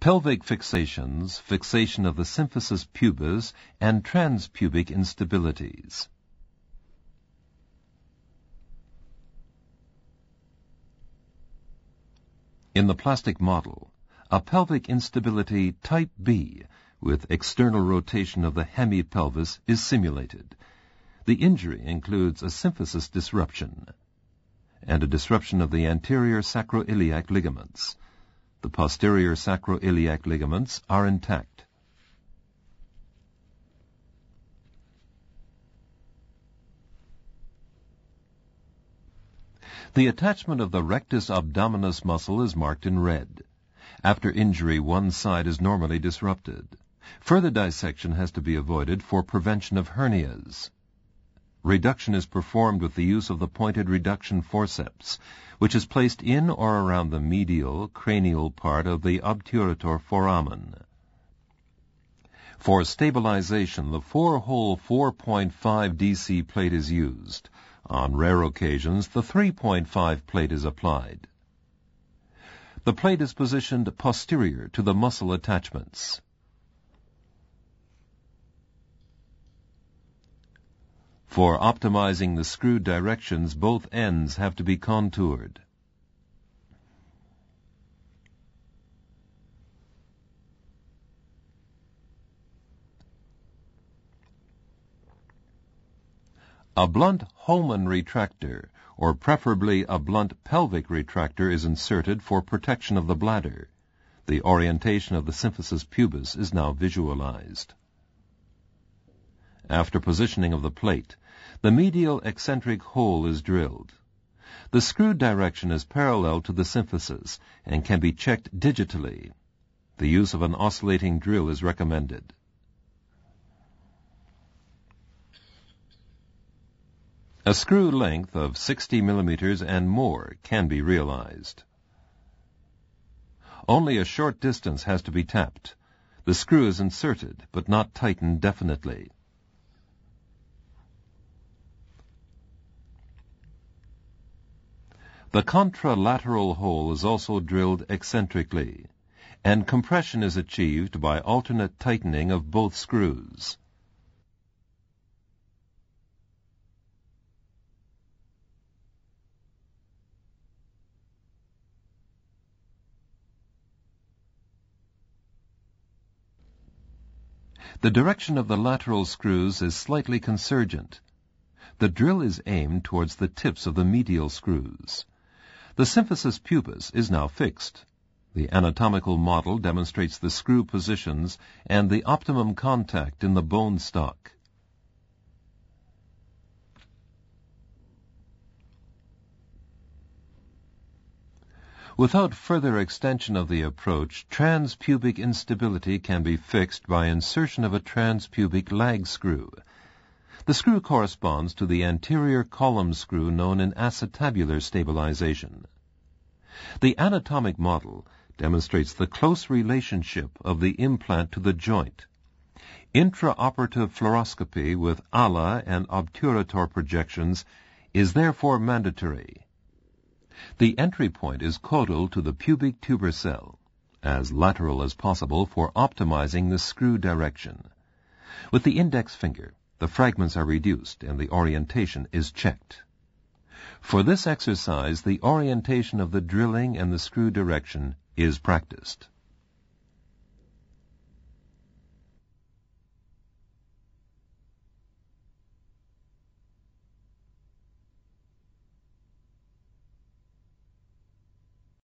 pelvic fixations, fixation of the symphysis pubis, and transpubic instabilities. In the plastic model, a pelvic instability type B with external rotation of the hemipelvis is simulated. The injury includes a symphysis disruption and a disruption of the anterior sacroiliac ligaments. The posterior sacroiliac ligaments are intact. The attachment of the rectus abdominis muscle is marked in red. After injury, one side is normally disrupted. Further dissection has to be avoided for prevention of hernias. Reduction is performed with the use of the pointed reduction forceps, which is placed in or around the medial cranial part of the obturator foramen. For stabilization, the four-hole 4.5 DC plate is used. On rare occasions, the 3.5 plate is applied. The plate is positioned posterior to the muscle attachments. For optimizing the screw directions, both ends have to be contoured. A blunt Hohmann retractor, or preferably a blunt pelvic retractor, is inserted for protection of the bladder. The orientation of the symphysis pubis is now visualized. After positioning of the plate, the medial eccentric hole is drilled. The screw direction is parallel to the symphysis and can be checked digitally. The use of an oscillating drill is recommended. A screw length of 60 millimeters and more can be realized. Only a short distance has to be tapped. The screw is inserted, but not tightened definitely. The contralateral hole is also drilled eccentrically, and compression is achieved by alternate tightening of both screws. The direction of the lateral screws is slightly convergent. The drill is aimed towards the tips of the medial screws. The symphysis pubis is now fixed. The anatomical model demonstrates the screw positions and the optimum contact in the bone stock. Without further extension of the approach, transpubic instability can be fixed by insertion of a transpubic lag screw. The screw corresponds to the anterior column screw known in acetabular stabilization. The anatomic model demonstrates the close relationship of the implant to the joint. Intraoperative fluoroscopy with ala and obturator projections is therefore mandatory. The entry point is caudal to the pubic tubercle, as lateral as possible for optimizing the screw direction. With the index finger, the fragments are reduced and the orientation is checked. For this exercise, the orientation of the drilling and the screw direction is practiced.